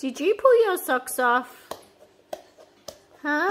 Did you pull your socks off? Huh?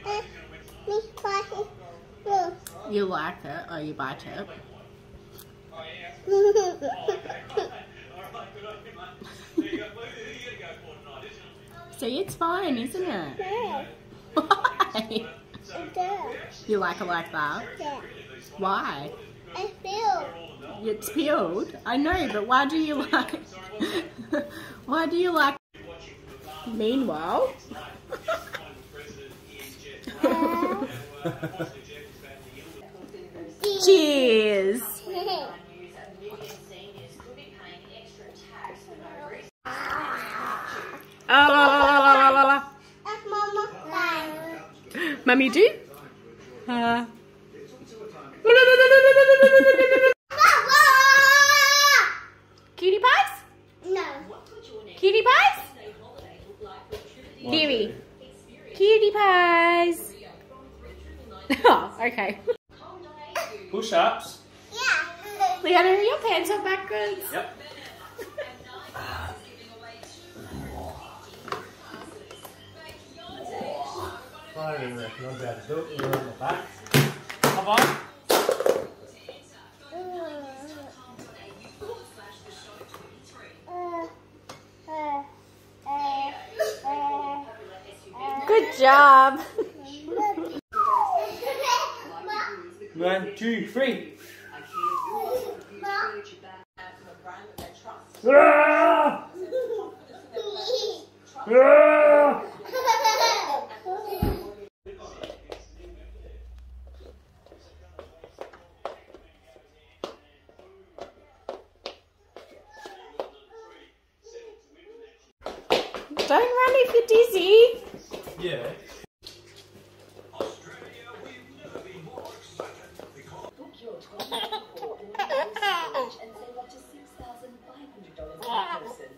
You like it or you bite it? See, it's fine, isn't it? Yeah, Why? You like it like that? Yeah. Why? I feel. It's peeled. I know, but why do you like? why do you like? Meanwhile. Cheers. Ah, la, la, la, la, la, la, la. That's Mummy do? Uh. Cutie pies? No. Cutie pies? Deary. Cutie pies. oh, okay. Push ups. Yeah. Leeanna, are your pants on backwards? Yep. I don't reckon I'm about to do it. You're on the back. Come on. Good job. One, two, three. Ah! Ah! Don't run if you're dizzy. Yeah. $500 per person.